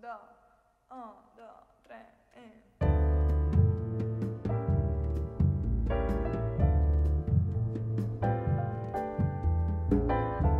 do, un, do, tre, e. thank